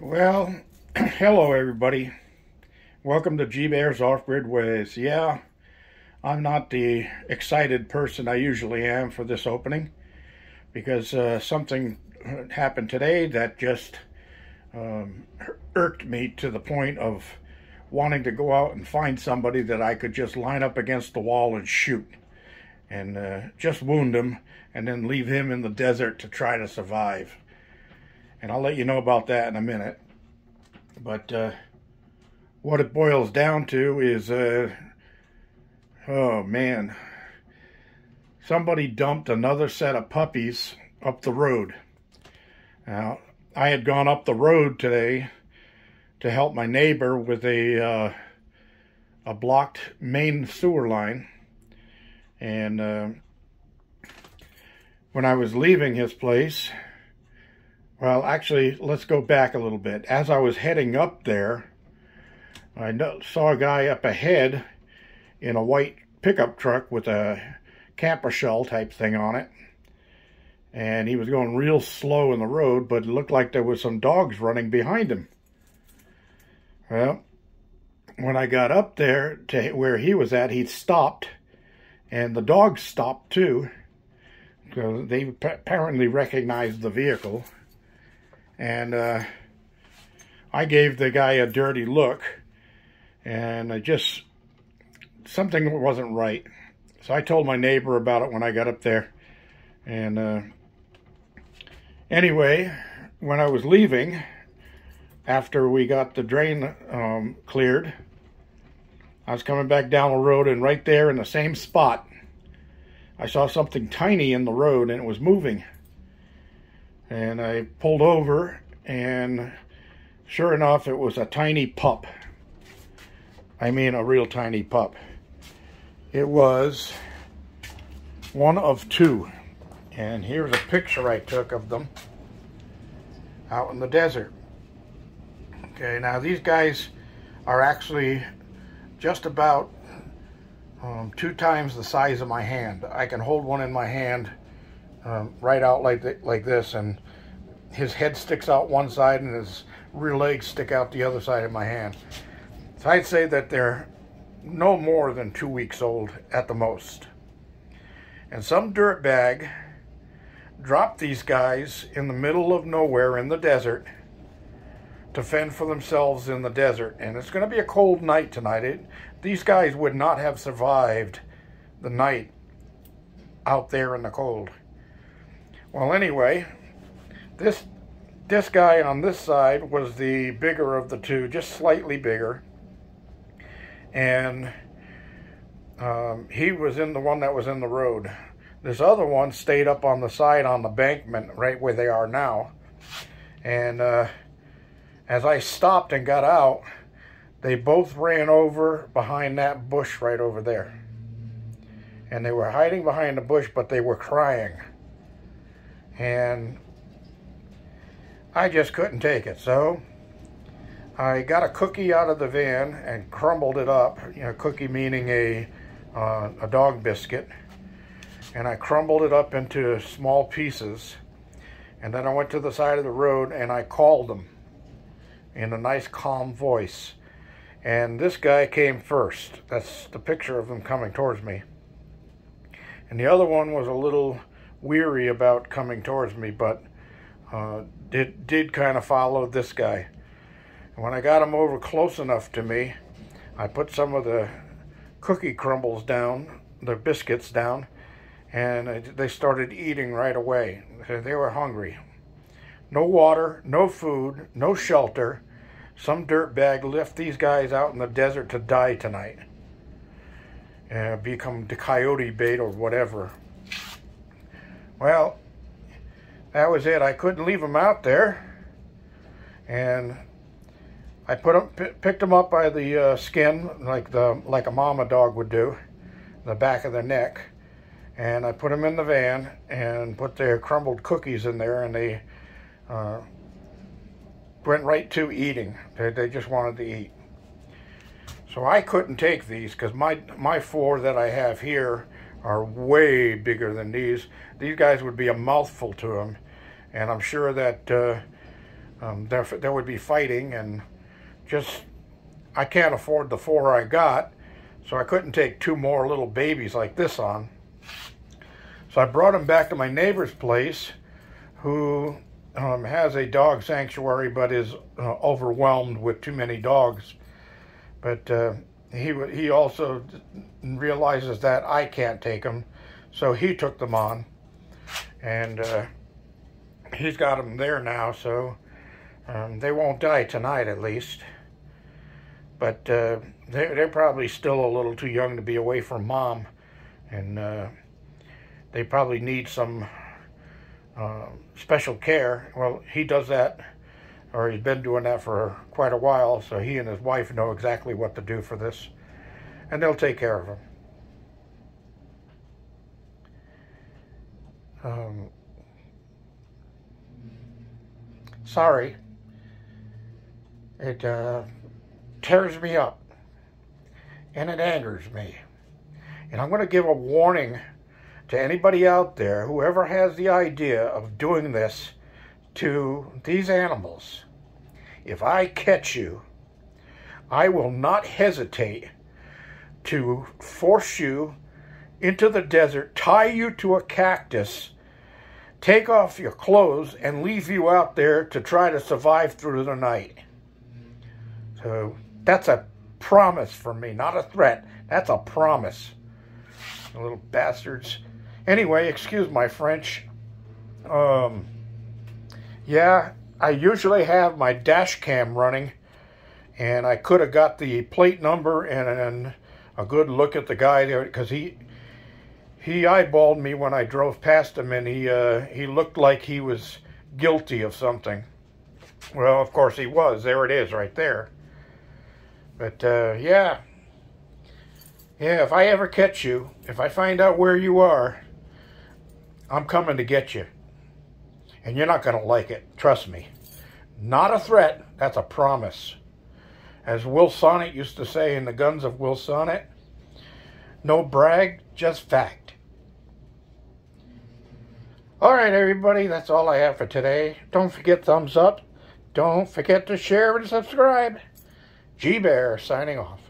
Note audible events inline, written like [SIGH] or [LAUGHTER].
Well, [CLEARS THROAT] hello everybody. Welcome to G Bears Off Grid Ways. Yeah, I'm not the excited person I usually am for this opening because uh, something happened today that just um, irked me to the point of wanting to go out and find somebody that I could just line up against the wall and shoot and uh, just wound him and then leave him in the desert to try to survive. And I'll let you know about that in a minute. But uh, what it boils down to is, uh, oh man, somebody dumped another set of puppies up the road. Now, I had gone up the road today to help my neighbor with a uh, a blocked main sewer line. And uh, when I was leaving his place, well, actually, let's go back a little bit. As I was heading up there, I saw a guy up ahead in a white pickup truck with a camper shell type thing on it. And he was going real slow in the road, but it looked like there was some dogs running behind him. Well, when I got up there to where he was at, he stopped, and the dogs stopped too. They apparently recognized the vehicle. And uh, I gave the guy a dirty look. And I just, something wasn't right. So I told my neighbor about it when I got up there. And uh, anyway, when I was leaving, after we got the drain um, cleared, I was coming back down the road and right there in the same spot, I saw something tiny in the road and it was moving. And I pulled over and sure enough, it was a tiny pup. I mean a real tiny pup. It was one of two. And here's a picture I took of them out in the desert. Okay, now these guys are actually just about um, two times the size of my hand. I can hold one in my hand um, right out like, th like this and his head sticks out one side and his rear legs stick out the other side of my hand. So I'd say that they're no more than two weeks old at the most. And some dirtbag dropped these guys in the middle of nowhere in the desert to fend for themselves in the desert. And it's going to be a cold night tonight. It, these guys would not have survived the night out there in the cold. Well, anyway, this this guy on this side was the bigger of the two, just slightly bigger. And um, he was in the one that was in the road. This other one stayed up on the side on the bankment right where they are now. And uh, as I stopped and got out, they both ran over behind that bush right over there. And they were hiding behind the bush, but they were crying. And I just couldn't take it. So I got a cookie out of the van and crumbled it up. You know, cookie meaning a, uh, a dog biscuit. And I crumbled it up into small pieces. And then I went to the side of the road and I called them in a nice calm voice. And this guy came first. That's the picture of him coming towards me. And the other one was a little weary about coming towards me, but uh, did did kind of follow this guy. When I got him over close enough to me, I put some of the cookie crumbles down, the biscuits down, and they started eating right away. They were hungry. No water, no food, no shelter. Some dirtbag left these guys out in the desert to die tonight. And become the coyote bait or whatever. Well, that was it. I couldn't leave them out there. And I put them, picked them up by the uh, skin, like the like a mama dog would do, the back of the neck, and I put them in the van and put their crumbled cookies in there, and they uh, went right to eating. They, they just wanted to eat. So I couldn't take these because my my four that I have here are way bigger than these. These guys would be a mouthful to them. And I'm sure that uh, um, there, there would be fighting and just, I can't afford the four I got, so I couldn't take two more little babies like this on. So I brought him back to my neighbor's place, who um, has a dog sanctuary but is uh, overwhelmed with too many dogs. But uh, he he also realizes that I can't take them, so he took them on, and uh, he's got them there now. So um, they won't die tonight, at least. But uh, they're, they're probably still a little too young to be away from mom, and uh, they probably need some uh, special care. Well, he does that, or he's been doing that for quite a while, so he and his wife know exactly what to do for this, and they'll take care of him. Um, sorry. It uh, tears me up, and it angers me. And I'm going to give a warning to anybody out there, whoever has the idea of doing this to these animals, if I catch you, I will not hesitate to force you into the desert, tie you to a cactus, take off your clothes, and leave you out there to try to survive through the night. So that's a promise for me, not a threat. That's a promise. Little bastards. Anyway, excuse my French. Um, yeah, I usually have my dash cam running, and I could have got the plate number and, and a good look at the guy there because he he eyeballed me when I drove past him, and he uh, he looked like he was guilty of something. Well, of course he was. There it is, right there. But uh, yeah, yeah. If I ever catch you, if I find out where you are, I'm coming to get you. And you're not going to like it. Trust me. Not a threat. That's a promise. As Will Sonnett used to say in the Guns of Will Sonnett, no brag, just fact. All right, everybody, that's all I have for today. Don't forget thumbs up. Don't forget to share and subscribe. G Bear signing off.